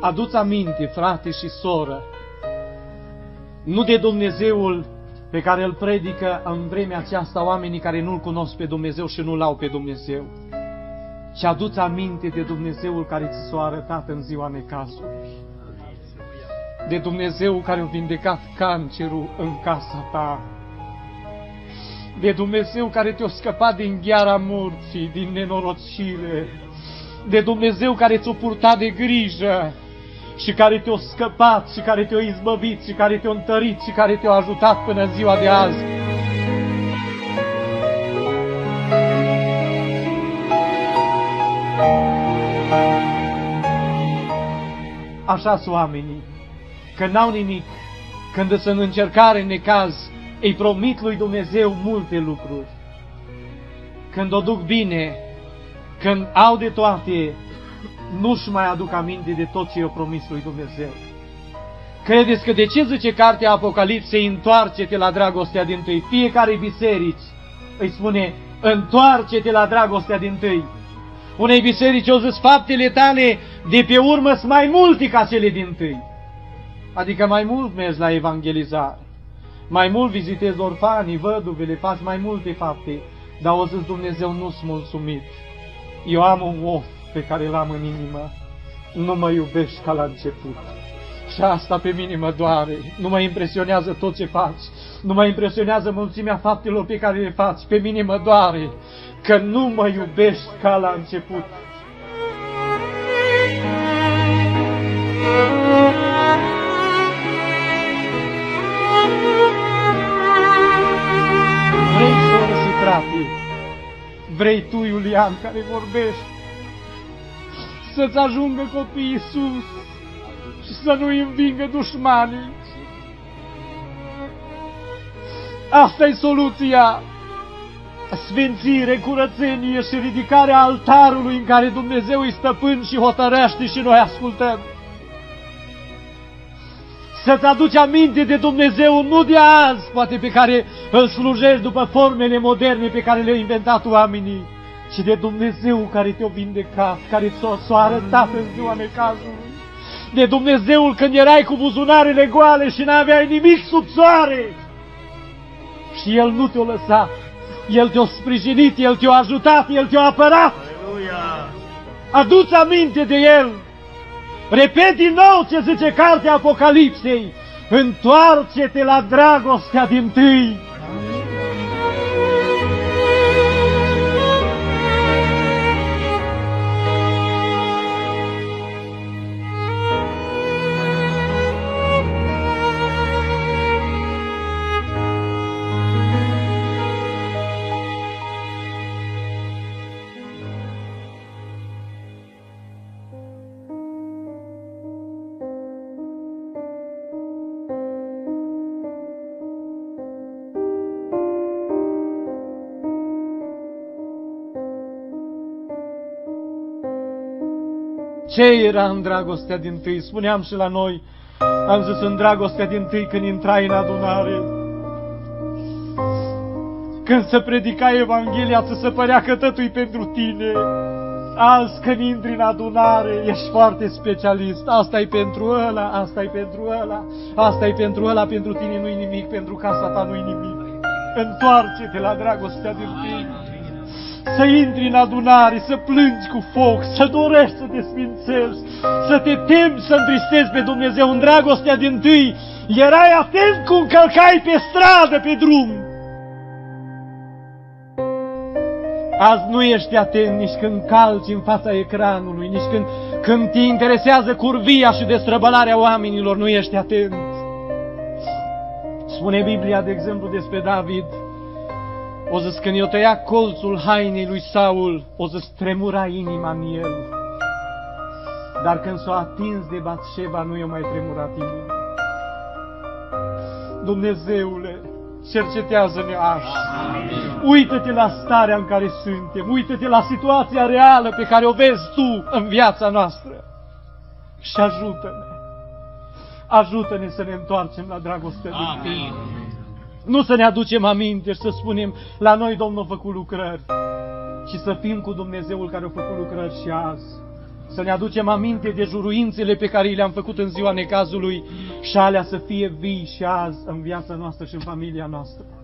Aduți aminte, frate și soră, nu de Dumnezeul pe care îl predică în vremea aceasta oamenii care nu-L cunosc pe Dumnezeu și nu-L au pe Dumnezeu, ci aduți aminte de Dumnezeul care ți s-a arătat în ziua necazului. De Dumnezeu care a vindecat cancerul în casa ta. De Dumnezeu care te-a scăpat din gheara morții, din nenorocire. De Dumnezeu care ți-a purtat de grijă și care te-a scăpat și care te-a izbăvit și care te-a întărit și care te-a ajutat până în ziua de azi. Așa sunt oamenii, că n-au nimic, când sunt în încercare, în necaz, îi promit lui Dumnezeu multe lucruri. Când o duc bine, când au de toate, nu-și mai aduc aminte de tot ce i-a promis lui Dumnezeu. Credeți că de ce zice cartea Apocalipsei, întoarce-te la dragostea din tâi? Fiecare biserici îi spune, întoarce-te la dragostea din tâi. Unei biserici au zis, faptele tale de pe urmă sunt mai multe ca cele din tâi. Adică mai mult mergi la evangelizare. Mai mult vizitezi orfanii, văduvele, faci mai multe fapte. Dar o zis Dumnezeu, nu-s mulțumit. Eu am un of pe care l-am în inimă, nu mă iubești ca la început. Și asta pe mine mă doare. Nu mă impresionează tot ce faci. Nu mă impresionează mulțimea faptelor pe care le faci. Pe mine mă doare că nu mă iubești ca la început. Vrei, soră și frate, vrei tu, Iulian, care vorbești, să-ți ajungă copiii sus și să nu-i învingă dușmanii. Asta e soluția. Sfințire, curățenie și ridicarea altarului în care Dumnezeu îi stăpân și hotărăște și noi ascultăm. Să-ți aduci aminte de Dumnezeu nu de azi, poate pe care îl slujești după formele moderne pe care le-au inventat oamenii, ci de Dumnezeu care te-a vindecat, care ți-a arătat în ziua necazului. De Dumnezeul când erai cu buzunarele goale și n-aveai nimic sub soare. Și El nu te-a lăsat. El te-a sprijinit, El te-a ajutat, El te-a apărat. Aduți aminte de El. Repet din nou ce zice cartea Apocalipsei. Întoarce-te la dragostea din tâi Ce era în dragostea din tâi? Spuneam și la noi, am zis în dragostea din tâi când intrai în adunare. Când se predica Evanghelia, ți se părea că totul pentru tine. Azi când intri în adunare, ești foarte specialist. Asta e pentru ăla, asta e pentru ăla, asta e pentru ăla, pentru tine nu-i nimic, pentru casa ta nu-i nimic. Întoarce-te la dragostea din tine să intri în adunare, să plângi cu foc, să dorești să te sfințești, să te temi să întristezi pe Dumnezeu în dragostea din tâi. Erai atent cum călcai pe stradă, pe drum. Azi nu ești atent nici când calci în fața ecranului, nici când, când te interesează curvia și destrăbălarea oamenilor, nu ești atent. Spune Biblia, de exemplu, despre David, o zis, când eu tăia colțul hainei lui Saul, o zis, tremura inima în el. Dar când s-a atins de Batșeba, nu i-a mai tremurat inima. Dumnezeule, cercetează-ne așa. Uită-te la starea în care suntem, uită-te la situația reală pe care o vezi tu în viața noastră și ajută-ne. Ajută-ne să ne întoarcem la dragostea din tine. Nu să ne aducem aminte și să spunem, la noi Domnul a făcut lucrări, ci să fim cu Dumnezeul care a făcut lucrări și azi. să ne aducem aminte de juruințele pe care le-am făcut în ziua necazului și alea să fie vii și azi în viața noastră și în familia noastră.